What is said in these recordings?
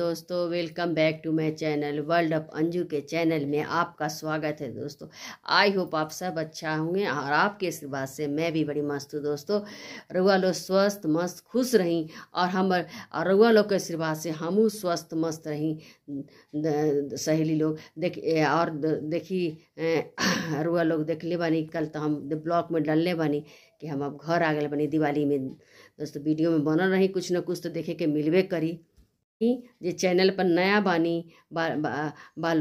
Welcome back to my channel world of Anju के channel में आपका स्वागत है दोस्तों। आई होप आप सब अच्छा होंगे और आपके आशीर्वाद से मैं भी बड़ी मस्त हूँ दोस्तों। रुआ लोग स्वस्थ मस्त खुश रहीं और हम और रउआ लोग के आशीर्वाद से हमहू स्वस्थ मस्त रहीं। सहेली लोग देख और देखी ए, लोग देख ले बानी कल तो हम ब्लॉग में डलने बानी कि हम अब घर आ गए बनी दिवाली में। दोस्तों वीडियो में बनल रही कुछ ना कुछ तो देखे के मिलबे करी। जे चैनल पर नया बानी बा, बा, बा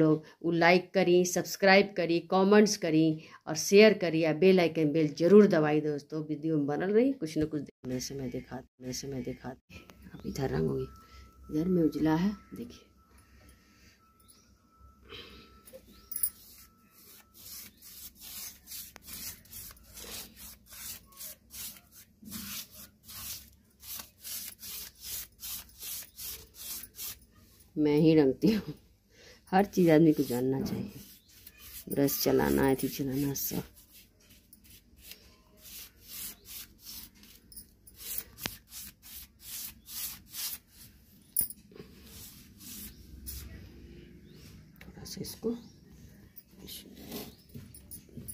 लाइक करी सब्सक्राइब करी कमेंट्स करी और शेयर करी या बेल आइकन बेल ज़रूर दबाई दोस्तों। वीडियो में बनल रही कुछ ना कुछ मैं से मैं दिखा मैं से मैं दिखाती अब इधर रंग हुई इधर में उजला है देखिए। मैं ही रंगती हूँ। हर चीज़ आदमी को जानना चाहिए। ब्रश चलाना अथी चलाना, सब। इसको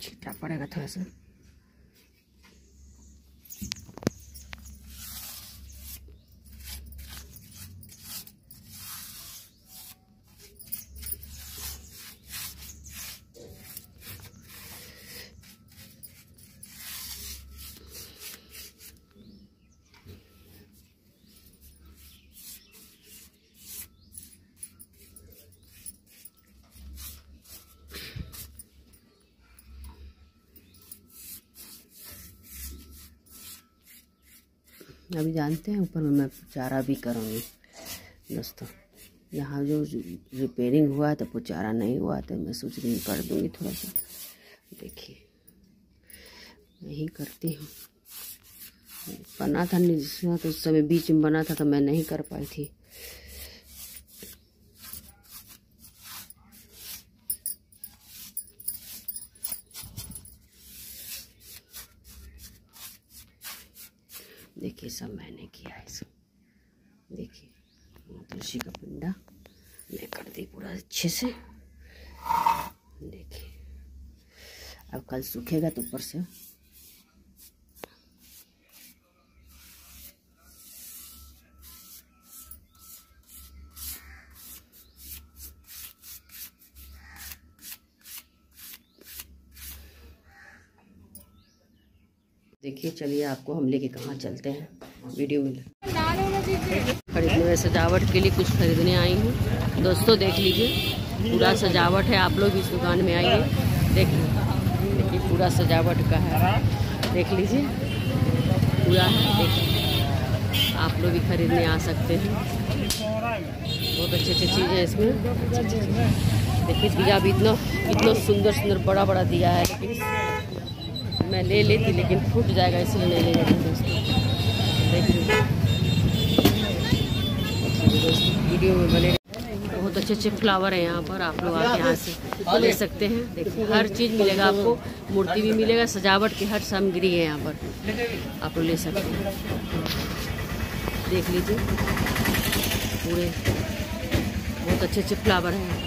छीटा पड़ेगा थोड़ा सा। अभी जानते हैं, ऊपर में पुचारा भी करूँगी दोस्तों यहाँ जो रिपेयरिंग हुआ है तो पुचारा नहीं हुआ तो मैं सोच रही कर दूँगी थोड़ा सा। देखिए, यही करती हूँ। बना था नहीं तो उस समय बीच में बना था तो मैं नहीं कर पाई थी। देखिए, सब मैंने किया है सब देखिए, तुलसी का पिंडा मैं कर दी पूरा अच्छे से। देखिए, अब कल सूखेगा तो ऊपर से देखिए, चलिए आपको हम लेके कहाँ चलते हैं वीडियो में। खरीदने में सजावट के लिए कुछ खरीदने आई हूँ। दोस्तों, देख लीजिए, पूरा सजावट है। आप लोग इस दुकान में आइए। देख देखिए, पूरा सजावट का है। देख लीजिए, पूरा है। देखिए आप लोग भी खरीदने आ सकते हैं। बहुत अच्छी अच्छी चीज़ है इसमें। देखिए, दिया भी इतना इतना सुंदर सुंदर बड़ा बड़ा दिया है। लेकिन मैं ले लेती, लेकिन फूट जाएगा, इसलिए नहीं ले लेती दोस्तों। देखिए वीडियो में बने बहुत अच्छे अच्छे फ्लावर हैं यहाँ पर, आप लोग आके यहाँ से ले सकते हैं। देखिए, हर चीज़ मिलेगा आपको, मूर्ति भी मिलेगा, सजावट की हर सामग्री है यहाँ पर। आप लोग ले सकते हैं। देख लीजिए, पूरे बहुत अच्छे अच्छे फ्लावर हैं।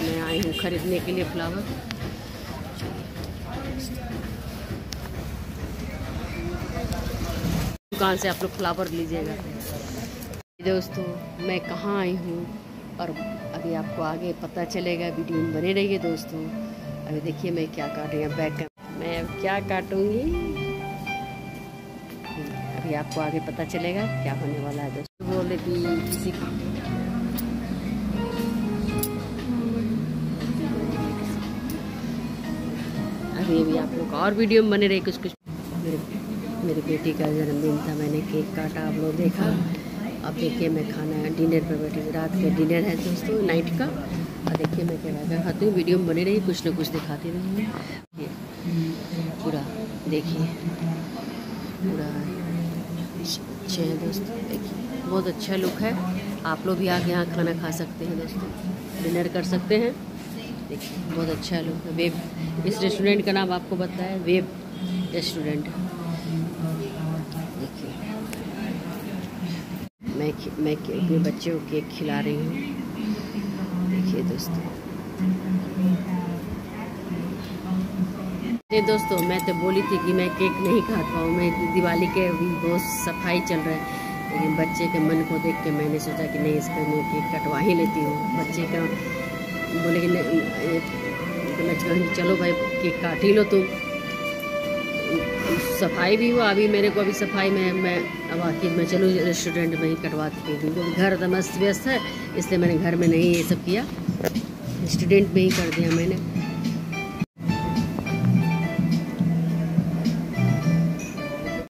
मैं आई हूँ खरीदने के लिए फ्लावर। दुकान से आप लोग फ्लावर लीजिएगा। दोस्तों, मैं कहाँ आई हूँ? और अभी आपको आगे पता चलेगा, वीडियो में बने रहिए दोस्तों। अभी देखिए मैं क्या काट रही हूँ, बैक मैं अब क्या काटूँगी? अभी आपको आगे पता चलेगा क्या होने वाला है दोस्तों। बोले किसी अभी अभी आप लोग और वीडियो में बने रहे कुछ कुछ मेरे बेटी का जन्मदिन था, मैंने केक काटा, आप लोग देखा। अब देखिए मैं खाना डिनर पर बैठी रात का डिनर है दोस्तों, नाइट का। और देखिए मैं क्या क्या खाती हूँ, वीडियो में बनी रही कुछ ना कुछ दिखाती रही ये पूरा देखिए, पूरा अच्छे हैं दोस्तों। देखिए, बहुत अच्छा लुक है। आप लोग भी आके यहाँ खाना खा सकते हैं दोस्तों, डिनर कर सकते हैं। देखिए, बहुत अच्छा लुक है। वेब, इस रेस्टोरेंट का नाम आपको बताया वेब रेस्टोरेंट देखिए मैं मैं अपने बच्चे को केक खिला रही हूँ। देखिए दोस्तों। ये दोस्तों, मैं तो बोली थी कि मैं केक नहीं खा पाऊँ। मैं दिवाली के अभी बहुत सफ़ाई चल रहा है, लेकिन बच्चे के मन को देख के मैंने सोचा कि नहीं, इसका मैं केक कटवा ही लेती हूँ। बच्चे का बोले कि मैं चलो भाई, केक काट ही लो तुम। सफ़ाई भी हुआ, अभी मेरे को अभी सफ़ाई में, मैं अब आखिर मैं चलूँ, रेस्टोरेंट में ही कटवा के क्योंकि घर तो मस्त व्यस्त है, इसलिए मैंने घर में नहीं ये सब किया। रेस्टोरेंट में ही कर दिया मैंने।